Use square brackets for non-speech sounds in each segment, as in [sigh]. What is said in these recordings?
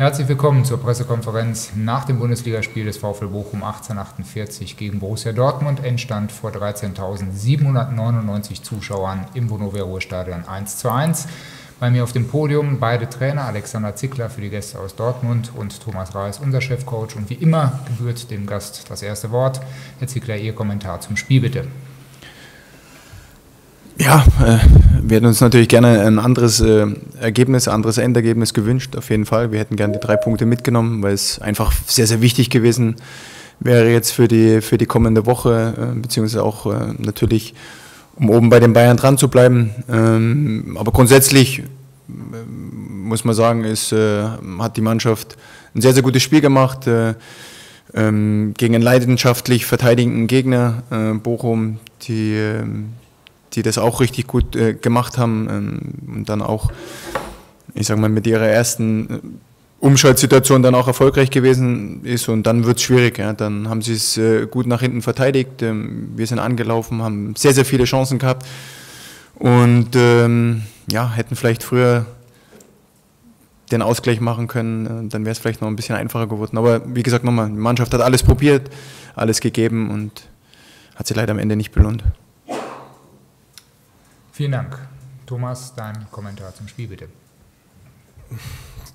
Herzlich willkommen zur Pressekonferenz nach dem Bundesligaspiel des VfL Bochum 1848 gegen Borussia Dortmund. Endstand vor 13.799 Zuschauern im Vonovia Ruhestadion 1 zu 1. Bei mir auf dem Podium beide Trainer, Alexander Zickler für die Gäste aus Dortmund und Thomas Reis, unser Chefcoach. Und wie immer gebührt dem Gast das erste Wort. Herr Zickler, Ihr Kommentar zum Spiel bitte. Ja, äh, wir hätten uns natürlich gerne ein anderes äh, Ergebnis, ein anderes Endergebnis gewünscht, auf jeden Fall. Wir hätten gerne die drei Punkte mitgenommen, weil es einfach sehr, sehr wichtig gewesen wäre jetzt für die, für die kommende Woche, äh, beziehungsweise auch natürlich, um oben bei den Bayern dran zu bleiben. Ähm, aber grundsätzlich muss man sagen, ist, hat die Mannschaft ein sehr, sehr gutes Spiel gemacht ähm, gegen einen leidenschaftlich verteidigenden Gegner, Bochum, die ähm, die das auch richtig gut äh, gemacht haben ähm, und dann auch, ich sag mal, mit ihrer ersten äh, Umschaltsituation dann auch erfolgreich gewesen ist und dann wird es schwierig. Ja. Dann haben sie es äh, gut nach hinten verteidigt. Ähm, wir sind angelaufen, haben sehr, sehr viele Chancen gehabt und ähm, ja, hätten vielleicht früher den Ausgleich machen können, äh, dann wäre es vielleicht noch ein bisschen einfacher geworden. Aber wie gesagt, nochmal, die Mannschaft hat alles probiert, alles gegeben und hat sie leider am Ende nicht belohnt. Vielen Dank. Thomas, dein Kommentar zum Spiel bitte.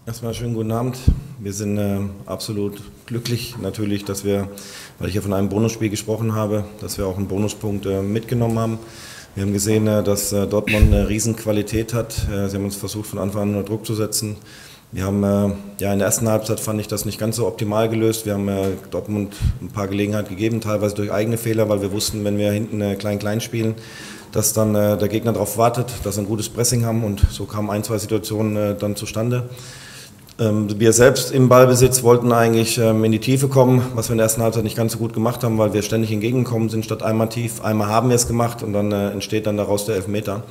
Erstmal schönen guten Abend. Wir sind äh, absolut glücklich natürlich, dass wir, weil ich ja von einem Bonusspiel gesprochen habe, dass wir auch einen Bonuspunkt äh, mitgenommen haben. Wir haben gesehen, äh, dass äh, Dortmund eine Riesenqualität hat. Äh, sie haben uns versucht, von Anfang an unter Druck zu setzen. Wir haben äh, ja in der ersten Halbzeit fand ich das nicht ganz so optimal gelöst. Wir haben Dortmund ein paar Gelegenheiten gegeben, teilweise durch eigene Fehler, weil wir wussten, wenn wir hinten klein-klein spielen, dass dann äh, der Gegner darauf wartet, dass sie ein gutes Pressing haben und so kamen ein, zwei Situationen äh, dann zustande. Ähm, wir selbst im Ballbesitz wollten eigentlich ähm, in die Tiefe kommen, was wir in der ersten Halbzeit nicht ganz so gut gemacht haben, weil wir ständig entgegengekommen sind, statt einmal tief. Einmal haben wir es gemacht und dann äh, entsteht dann daraus der Elfmeter,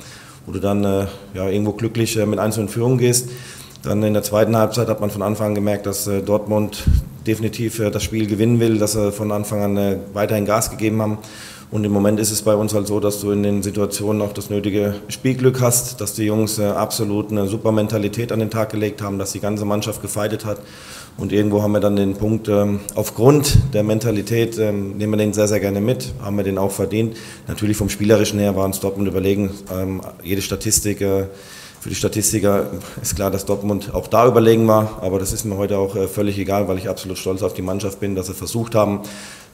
wo du dann äh, ja, irgendwo glücklich äh, mit einzelnen Führungen gehst. Dann in der zweiten Halbzeit hat man von Anfang an gemerkt, dass äh, Dortmund definitiv das Spiel gewinnen will, dass sie von Anfang an weiterhin Gas gegeben haben. Und im Moment ist es bei uns halt so, dass du in den Situationen auch das nötige Spielglück hast, dass die Jungs äh, absolut eine super Mentalität an den Tag gelegt haben, dass die ganze Mannschaft gefeitet hat. Und irgendwo haben wir dann den Punkt, ähm, aufgrund der Mentalität ähm, nehmen wir den sehr, sehr gerne mit, haben wir den auch verdient. Natürlich vom Spielerischen her war uns Dortmund überlegen. Ähm, jede Statistik, äh, für die Statistiker ist klar, dass Dortmund auch da überlegen war, aber das ist mir heute auch äh, völlig egal, weil ich absolut stolz auf die Mannschaft bin, dass sie versucht haben,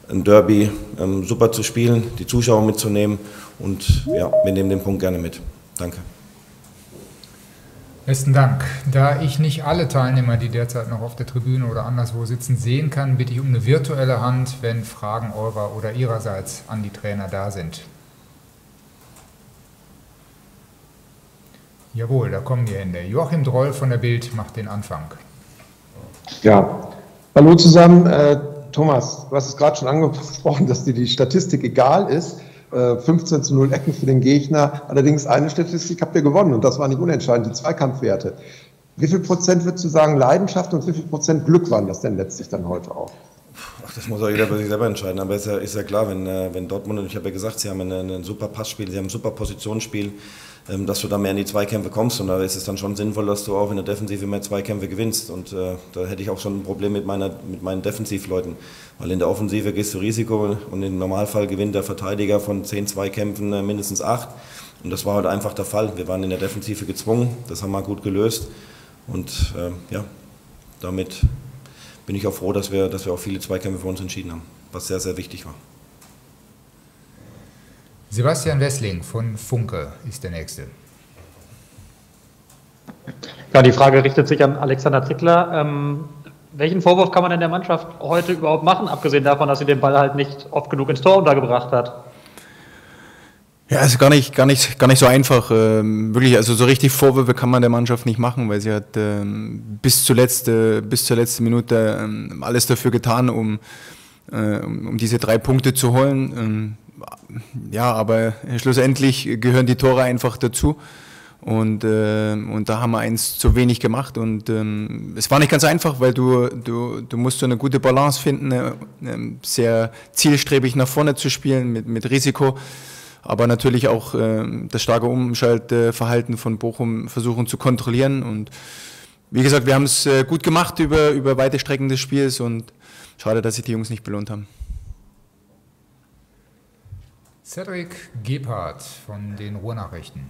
ein Derby ähm, super zu spielen, die Zuschauer mitzunehmen und ja, wir nehmen den Punkt gerne mit. Danke. Besten Dank. Da ich nicht alle Teilnehmer, die derzeit noch auf der Tribüne oder anderswo sitzen, sehen kann, bitte ich um eine virtuelle Hand, wenn Fragen eurer oder ihrerseits an die Trainer da sind. Jawohl, da kommen die Hände. Joachim Droll von der Bild macht den Anfang. Ja, hallo zusammen. Äh, Thomas, du hast es gerade schon angesprochen, dass dir die Statistik egal ist. 15 äh, zu 0 Ecken für den Gegner. Allerdings eine Statistik habt ihr gewonnen und das war nicht unentscheidend, die Zweikampfwerte. Wie viel Prozent würdest du sagen Leidenschaft und wie viel Prozent Glück waren das denn letztlich dann heute auch? Ach, das muss auch jeder für sich selber entscheiden. Aber ist ja, ist ja klar, wenn, äh, wenn Dortmund, und ich habe ja gesagt, sie haben ein super Passspiel, sie haben ein super Positionsspiel, dass du da mehr in die Zweikämpfe kommst. Und da ist es dann schon sinnvoll, dass du auch in der Defensive mehr Zweikämpfe gewinnst. Und äh, da hätte ich auch schon ein Problem mit, meiner, mit meinen Defensivleuten. Weil in der Offensive gehst du Risiko und im Normalfall gewinnt der Verteidiger von zehn Zweikämpfen äh, mindestens acht. Und das war heute einfach der Fall. Wir waren in der Defensive gezwungen, das haben wir gut gelöst. Und äh, ja, damit bin ich auch froh, dass wir, dass wir auch viele Zweikämpfe für uns entschieden haben, was sehr, sehr wichtig war. Sebastian Wessling von Funke ist der Nächste. Ja, die Frage richtet sich an Alexander Zickler. Ähm, welchen Vorwurf kann man denn der Mannschaft heute überhaupt machen, abgesehen davon, dass sie den Ball halt nicht oft genug ins Tor untergebracht hat? Ja, ist gar nicht, gar nicht, gar nicht so einfach. Ähm, wirklich, also so richtig Vorwürfe kann man der Mannschaft nicht machen, weil sie hat ähm, bis zuletzt, äh, bis zur letzten Minute ähm, alles dafür getan, um, äh, um diese drei Punkte zu holen. Ja, aber schlussendlich gehören die Tore einfach dazu. Und, äh, und da haben wir eins zu wenig gemacht. Und ähm, es war nicht ganz einfach, weil du, du, du musst so eine gute Balance finden, äh, sehr zielstrebig nach vorne zu spielen mit, mit Risiko. Aber natürlich auch äh, das starke Umschaltverhalten von Bochum versuchen zu kontrollieren. Und wie gesagt, wir haben es äh, gut gemacht über, über weite Strecken des Spiels und schade, dass sich die Jungs nicht belohnt haben. Cedric Gebhardt von den Ruhrnachrichten.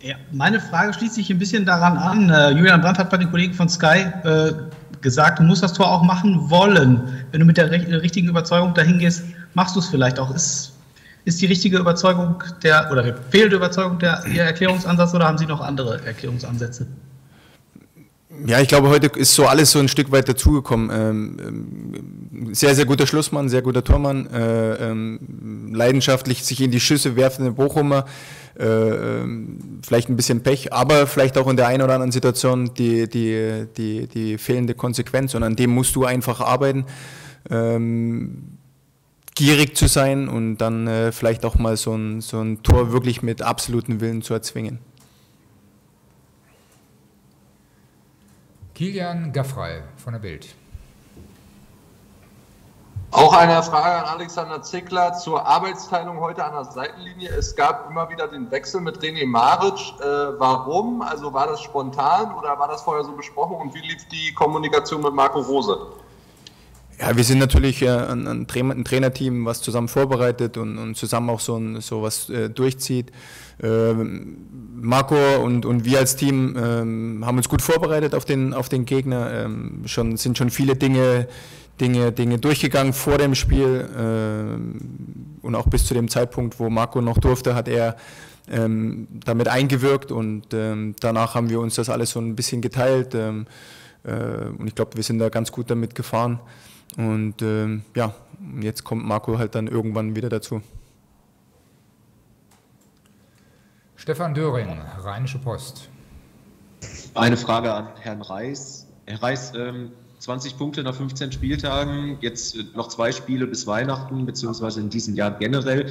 Ja, meine Frage schließt sich ein bisschen daran an. Äh, Julian Brandt hat bei den Kollegen von Sky äh, gesagt, du musst das Tor auch machen wollen. Wenn du mit der richtigen Überzeugung dahin gehst, machst du es vielleicht auch. Ist, ist die richtige Überzeugung der oder fehlende Überzeugung der Ihr Erklärungsansatz oder haben Sie noch andere Erklärungsansätze? Ja, ich glaube, heute ist so alles so ein Stück weit dazugekommen. Ähm, ähm, sehr, sehr guter Schlussmann, sehr guter Tormann, äh, ähm, leidenschaftlich sich in die Schüsse werfende Bochumer, äh, ähm, vielleicht ein bisschen Pech, aber vielleicht auch in der einen oder anderen Situation die, die, die, die fehlende Konsequenz und an dem musst du einfach arbeiten. Ähm, gierig zu sein und dann äh, vielleicht auch mal so ein, so ein Tor wirklich mit absolutem Willen zu erzwingen. Kilian Gaffrey von der Bild. Auch eine Frage an Alexander Zickler zur Arbeitsteilung heute an der Seitenlinie. Es gab immer wieder den Wechsel mit René Maric. Äh, warum? Also war das spontan oder war das vorher so besprochen? Und wie lief die Kommunikation mit Marco Rose? Ja, wir sind natürlich äh, ein, ein, Trainerteam, was zusammen vorbereitet und, und zusammen auch so, ein, so was äh, durchzieht. Ähm, Marco und, und wir als Team ähm, haben uns gut vorbereitet auf den, auf den Gegner. Ähm, schon, sind schon viele Dinge, Dinge, Dinge durchgegangen vor dem Spiel. Ähm, und auch bis zu dem Zeitpunkt, wo Marco noch durfte, hat er ähm, damit eingewirkt. Und ähm, danach haben wir uns das alles so ein bisschen geteilt. Äh, und ich glaube, wir sind da ganz gut damit gefahren. Und ja, jetzt kommt Marco halt dann irgendwann wieder dazu. Stefan Döring, Rheinische Post. Eine Frage an Herrn Reis. Herr Reis, ähm, 20 Punkte nach 15 Spieltagen, jetzt äh, noch zwei Spiele bis Weihnachten, beziehungsweise in diesem Jahr generell.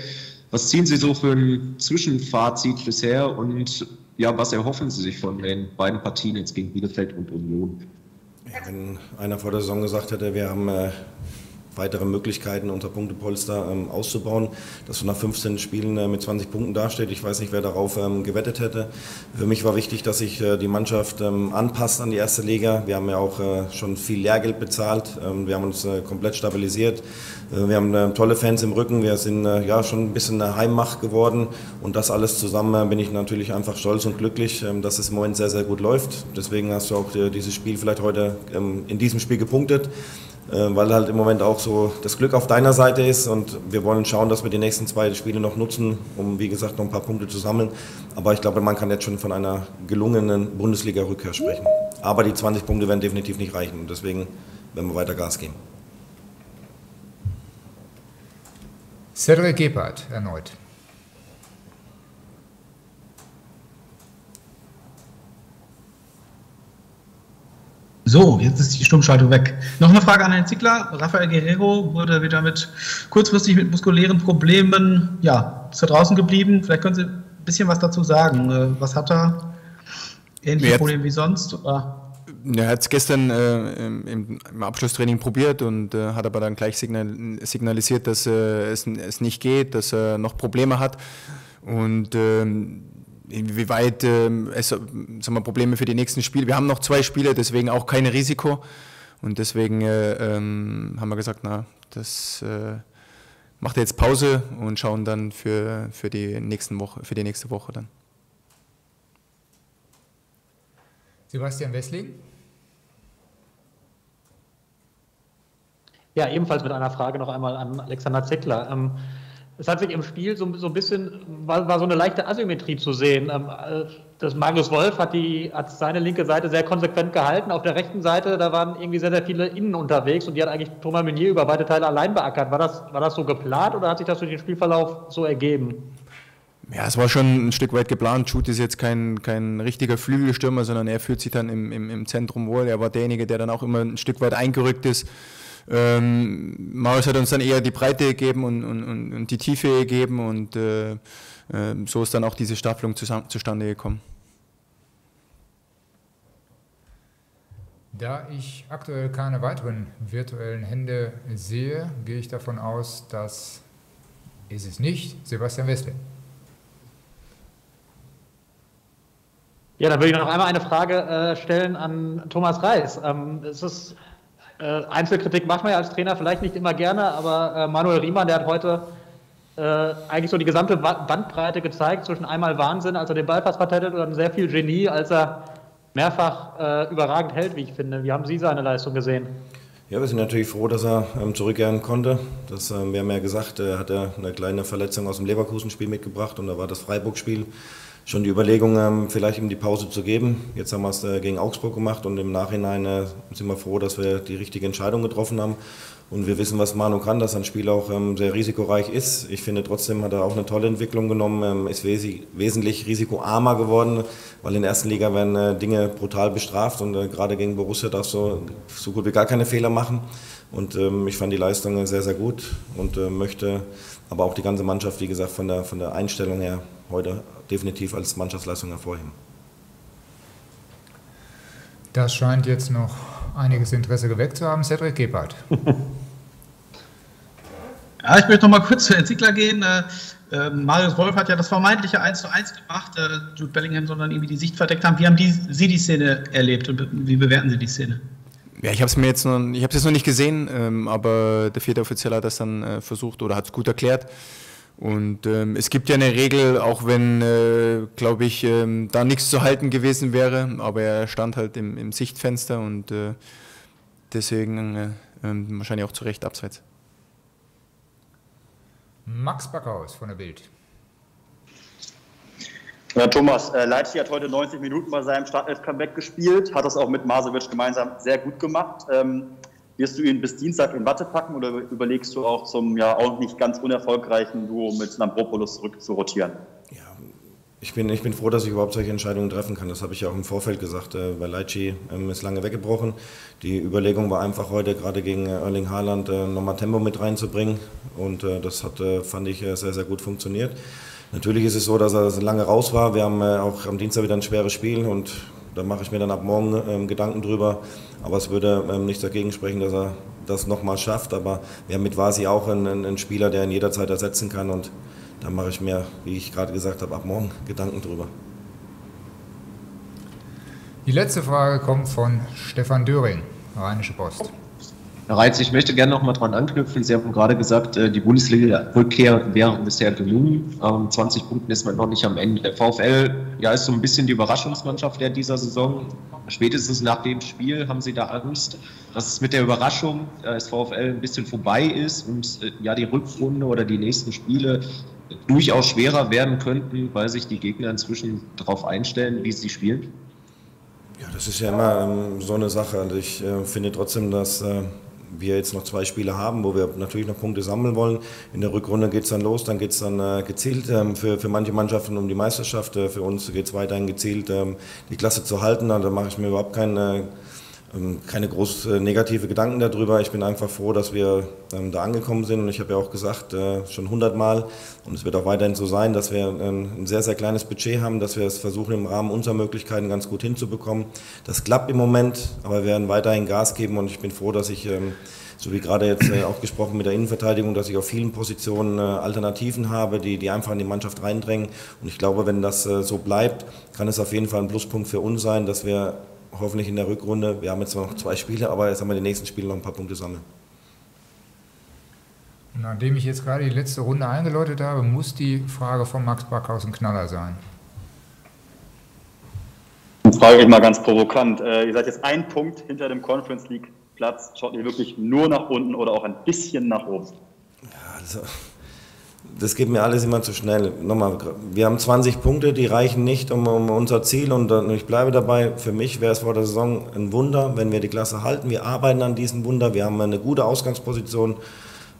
Was ziehen Sie so für ein Zwischenfazit bisher und ja, was erhoffen Sie sich von den beiden Partien jetzt gegen Bielefeld und Union? Wenn einer vor der Saison gesagt hätte, wir haben äh, weitere Möglichkeiten unter Punktepolster ähm, auszubauen, dass du nach 15 Spielen äh, mit 20 Punkten dasteht. Ich weiß nicht, wer darauf ähm, gewettet hätte. Für mich war wichtig, dass sich äh, die Mannschaft ähm, anpasst an die erste Liga. Wir haben ja auch äh, schon viel Lehrgeld bezahlt. Ähm, wir haben uns äh, komplett stabilisiert. Äh, wir haben äh, tolle Fans im Rücken. Wir sind ja schon ein bisschen eine Heimmacht geworden. Und das alles zusammen bin ich natürlich einfach stolz und glücklich, ähm, dass es im Moment sehr, sehr gut läuft. Deswegen hast du auch dieses Spiel vielleicht heute ähm, in diesem Spiel gepunktet. Äh, weil halt im Moment auch so das Glück auf deiner Seite ist und wir wollen schauen, dass wir die nächsten zwei Spiele noch nutzen, um wie gesagt noch ein paar Punkte zu sammeln. Aber ich glaube, man kann jetzt schon von einer gelungenen Bundesliga-Rückkehr sprechen. Aber die 20 Punkte werden definitiv nicht reichen und deswegen werden wir weiter Gas geben. Cedric Gebhardt erneut. So, jetzt ist die Stummschaltung weg. Noch eine Frage an Herrn Zickler. Rafael Guerrero wurde wieder mit kurzfristig mit muskulären Problemen, ja, ist da draußen geblieben. Vielleicht können Sie ein bisschen was dazu sagen. Äh, was hat er? Ähnliche Probleme wie sonst? Oder? Er hat es gestern äh, im, im, Abschlusstraining probiert und äh, hat aber dann gleich signal, signalisiert, dass äh, es, es, nicht geht, dass er noch Probleme hat. Und ähm, inwieweit ähm, es sagen wir, Probleme für die nächsten Spiele. Wir haben noch zwei Spiele, deswegen auch kein Risiko. Und deswegen äh, ähm, haben wir gesagt, na, das äh, macht jetzt Pause und schauen dann für, für, die, nächsten Woche, für die nächste Woche dann. Sebastian Wessling? Ja, ebenfalls mit einer Frage noch einmal an Alexander Zeckler. Ähm, es hat sich im Spiel so, so ein bisschen, war, war, so eine leichte Asymmetrie zu sehen. Ähm, äh, das Marius Wolf hat, die, hat seine linke Seite sehr konsequent gehalten. Auf der rechten Seite, da waren irgendwie sehr, sehr viele Innen unterwegs und die hat eigentlich Thomas Meunier über weite Teile allein beackert. War das, war das so geplant oder hat sich das durch den Spielverlauf so ergeben? Ja, es war schon ein Stück weit geplant. Schut ist jetzt kein, kein richtiger Flügelstürmer, sondern er fühlt sich dann im, im, im Zentrum wohl. Er war derjenige, der dann auch immer ein Stück weit eingerückt ist. Ähm, Marius hat uns dann eher die Breite gegeben und, und, und die Tiefe gegeben und äh, äh, so ist dann auch diese Staffelung zusammen, zustande gekommen. Da ich aktuell keine weiteren virtuellen Hände sehe, gehe ich davon aus, dass ist es nicht Sebastian Westling. Ja, dann würde ich noch einmal eine Frage äh, stellen an Thomas Reis. Ähm, es ist, äh, Einzelkritik macht man ja als Trainer vielleicht nicht immer gerne, aber äh, Manuel Riemann, der hat heute äh, eigentlich so die gesamte Bandbreite gezeigt zwischen einmal Wahnsinn, als er den Ball fast vertätelt, und dann sehr viel Genie, als er mehrfach äh, überragend hält, wie ich finde. Wie haben Sie seine Leistung gesehen? Ja, wir sind natürlich froh, dass er ähm, zurückkehren konnte. Das, ähm, wir haben ja gesagt, er hat eine kleine Verletzung aus dem Leverkusen-Spiel mitgebracht und da war das Freiburg-Spiel schon die Überlegung, ähm, vielleicht ihm die Pause zu geben. Jetzt haben wir es äh, gegen Augsburg gemacht und im Nachhinein äh, sind wir froh, dass wir die richtige Entscheidung getroffen haben. Und wir wissen, was Manu kann, dass ein Spiel auch ähm, sehr risikoreich ist. Ich finde trotzdem hat er auch eine tolle Entwicklung genommen, ähm, ist wes wesentlich risikoarmer geworden, weil in der ersten Liga werden äh, Dinge brutal bestraft und gerade gegen Borussia darfst du so gut wie gar keine Fehler machen. Und ich fand die Leistung sehr, sehr gut und möchte aber auch die ganze Mannschaft, wie gesagt, von der, von der Einstellung her heute definitiv als Mannschaftsleistung hervorheben. Das scheint jetzt noch einiges Interesse geweckt zu haben. Cedric Gebhardt. [laughs] Ja, ich möchte noch mal kurz zu Entwickler gehen. Äh, äh, Marius Wolf hat ja das vermeintliche 1 zu 1 gemacht. Äh, Jude Bellingham soll dann irgendwie die Sicht verdeckt haben. Wie haben die, Sie die Szene erlebt und wie bewerten Sie die Szene? Ja, ich habe es mir jetzt noch, ich es noch nicht gesehen, ähm, aber der vierte Offizielle hat das dann äh, versucht oder hat es gut erklärt. Und ähm, es gibt ja eine Regel, auch wenn, äh, glaube ich, ähm, da nichts zu halten gewesen wäre, aber er stand halt im, im Sichtfenster und äh, deswegen äh, ähm, wahrscheinlich auch zu Recht abseits. Max Backhaus von der Bild. Ja, Thomas, äh, Leipzig hat heute 90 Minuten bei seinem Startelf-Comeback gespielt, hat das auch mit Masovic gemeinsam sehr gut gemacht. Ähm, wirst du ihn bis Dienstag in Watte packen oder überlegst du auch zum ja auch nicht ganz unerfolgreichen Duo mit Lampropoulos zurück zu rotieren? Ja, ich bin, ich bin froh, dass ich überhaupt solche Entscheidungen treffen kann. Das habe ich ja auch im Vorfeld gesagt, äh, weil Leitchi ähm, ist lange weggebrochen. Die Überlegung war einfach heute, gerade gegen äh, Erling Haaland, äh, nochmal Tempo mit reinzubringen. Und äh, das hat, äh, fand ich, äh, sehr, sehr gut funktioniert. Natürlich ist es so, dass er lange raus war. Wir haben auch am Dienstag wieder ein schweres Spiel und da mache ich mir dann ab morgen ähm, Gedanken drüber. Aber es würde ähm, nichts dagegen sprechen, dass er das nochmal schafft. Aber wir haben mit Vasi auch einen, einen, Spieler, der ihn jederzeit ersetzen kann. Und da mache ich mir, wie ich gerade gesagt habe, ab morgen Gedanken drüber. Die letzte Frage kommt von Stefan Döring, Rheinische Post. Herr Reitz, ich möchte gerne noch mal dran anknüpfen. Sie haben gerade gesagt, äh, die Bundesliga-Rückkehr wäre bisher gelungen. 20 Punkten ist man noch nicht am Ende. Der VfL ja, ist so ein bisschen die Überraschungsmannschaft der dieser Saison. Spätestens nach dem Spiel haben Sie da Angst, dass es mit der Überraschung des VfL ein bisschen vorbei ist und äh, ja die Rückrunde oder die nächsten Spiele durchaus schwerer werden könnten, weil sich die Gegner inzwischen darauf einstellen, wie sie spielen? Ja, das ist ja immer ähm, so eine Sache. Also ich äh, finde trotzdem, dass äh, wir jetzt noch zwei Spiele haben, wo wir natürlich noch Punkte sammeln wollen. In der Rückrunde geht es dann los, dann geht es dann äh, gezielt ähm, für, für manche Mannschaften um die Meisterschaft. Äh, für uns geht es weiterhin gezielt, ähm, die Klasse zu halten. Also, da mache ich mir überhaupt keine, ähm, keine groß äh, negative Gedanken darüber. Ich bin einfach froh, dass wir ähm, da angekommen sind. Und ich habe ja auch gesagt, äh, schon hundertmal, und es wird auch weiterhin so sein, dass wir ähm, ein sehr, sehr kleines Budget haben, dass wir es versuchen, im Rahmen unserer Möglichkeiten ganz gut hinzubekommen. Das klappt im Moment, aber wir werden weiterhin Gas geben. Und ich bin froh, dass ich ähm, so wie gerade jetzt äh, auch gesprochen mit der Innenverteidigung, dass ich auf vielen Positionen Alternativen habe, die, die einfach in die Mannschaft reindrängen. Und ich glaube, wenn das so bleibt, kann es auf jeden Fall ein Pluspunkt für uns sein, dass wir hoffentlich in der Rückrunde, wir haben jetzt noch zwei Spiele, aber jetzt haben wir die nächsten Spiele noch ein paar Punkte sammeln. Nachdem ich jetzt gerade die letzte Runde eingeläutet habe, muss die Frage von Max Backhaus ein Knaller sein. Frage ich mal ganz provokant. ihr seid jetzt ein Punkt hinter dem Conference League Platz? Schaut ihr wirklich nur nach unten oder auch ein bisschen nach oben? Ja, also, das geht mir alles immer zu schnell. Nochmal, wir haben 20 Punkte, die reichen nicht um, um unser Ziel und ich bleibe dabei. Für mich wäre es vor der Saison ein Wunder, wenn wir die Klasse halten. Wir arbeiten an diesem Wunder. Wir haben eine gute Ausgangsposition.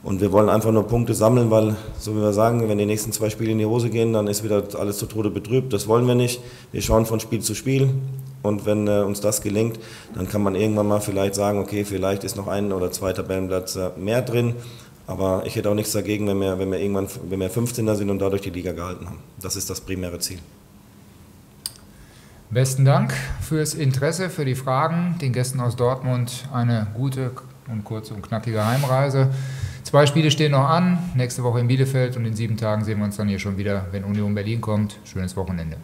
Und wir wollen einfach nur Punkte sammeln, weil, so wie wir sagen, wenn die nächsten zwei Spiele in die Hose gehen, dann ist wieder alles zu Tode betrübt. Das wollen wir nicht. Wir schauen von Spiel zu Spiel. Und wenn äh, uns das gelingt, dann kann man irgendwann mal vielleicht sagen, okay, vielleicht ist noch ein oder zwei Tabellenplätze mehr drin. Aber ich hätte auch nichts dagegen, wenn wir, wenn wir irgendwann wenn wir 15er sind und dadurch die Liga gehalten haben. Das ist das primäre Ziel. Besten Dank fürs Interesse, für die Fragen. Den Gästen aus Dortmund eine gute und kurze und knackige Heimreise. Zwei Spiele stehen noch an. Nächste Woche in Bielefeld und in sieben Tagen sehen wir uns dann hier schon wieder, wenn Union Berlin kommt. Schönes Wochenende.